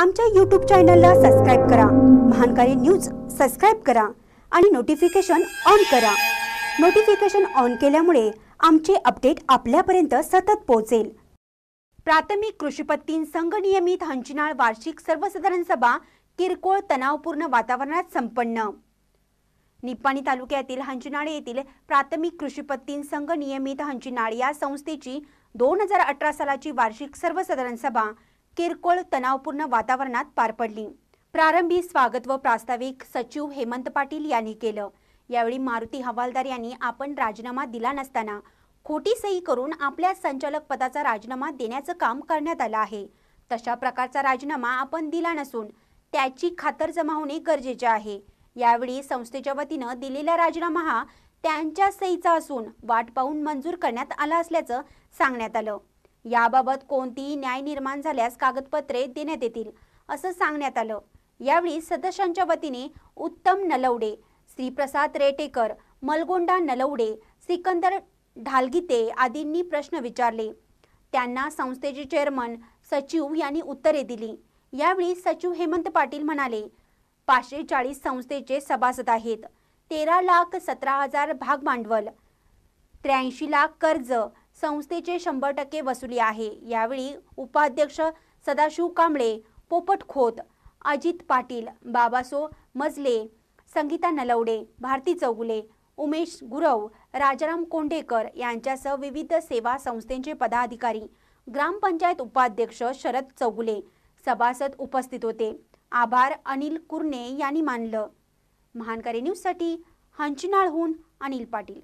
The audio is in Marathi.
आमच्या यूट्यूब चॅनलला सबस्क्राईब करा. महानकारी न्यूज सबस्क्राईब करा आणि नोटिफिकेशन ऑन करा. नोटिफिकेशन ऑन केल्यामुळे आमचे अपडेट आपल्यापर्यंत सतत पोहोचेल. प्राथमिक कृषीपत्तीन संघ नियमित हंचिनाळ वार्षिक सर्वसाधारण सभा किरकोळ तणावपूर्ण वातावरणात संपन्न. निप्पाणी तालुक्यातील हंचिनाळे येथील प्राथमिक कृषीपत्तीन संघ नियमित हंचिनाळ या संस्थेची दोन हजार अठरा सालाची वार्षिक सर्वसाधारण सभा किरकोळ तणावपूर्ण वातावरणात पार पडली. प्रारंभी स्वागत व प्रास्ताविक सचिव हेमंत पाटील यांनी केलं. यावेळी मारुती हवालदार यांनी आपण राजीनामा दिला नसताना खोटी सही करून आपल्या संचालक पदाचा राजीनामा देण्याचं काम करण्यात आलं आहे. तशा प्रकारचा राजीनामा आपण दिला नसून त्याची खातर जमा होणे गरजेचे आहे. यावेळी संस्थेच्या वतीनं दिलेला राजीनामा हा त्यांच्या सहीचा असून वाट पाहून मंजूर करण्यात आला असल्याचं सांगण्यात आलं. याबाबत कोणतीही न्याय निर्माण झाल्यास कागदपत्रे देण्यात येतील असं सांगण्यात आलं. यावेळी सदस्यांच्या वतीने उत्तम नलवडे श्रीप्रसाद रेटेकर मलगोंडा नलवडे सिकंदर ढालगिते आदींनी प्रश्न विचारले. त्यांना संस्थेचे चेअरमन सचिव यांनी उत्तरे दिली. यावेळी सचिव हेमंत पाटील म्हणाले पाचशे चाळीस संस्थेचे सभासद आहेत. तेरा लाख सतरा हजार भाग भांडवल त्र्याऐंशी लाख कर्ज. संस्थेचे शंभर टक्के वसुली आहे. यावेळी उपाध्यक्ष सदाशिव कांबळे पोपट खोत अजित पाटील बाबासो मजले संगीता नलवडे भारती चौगुले उमेश गुरव राजाराम कोंडेकर यांच्यासह विविध सेवा संस्थेचे पदाधिकारी ग्रामपंचायत उपाध्यक्ष शरद चौगुले सभासद उपस्थित होते. आभार अनिल कुरणे यांनी मानलं. महानकारी न्यूजसाठी हंचिनाळहून अनिल पाटील.